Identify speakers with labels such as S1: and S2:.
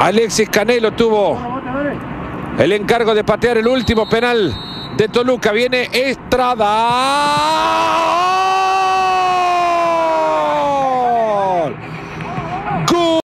S1: Alexis Canelo tuvo el encargo de patear el último penal de Toluca. Viene Estrada.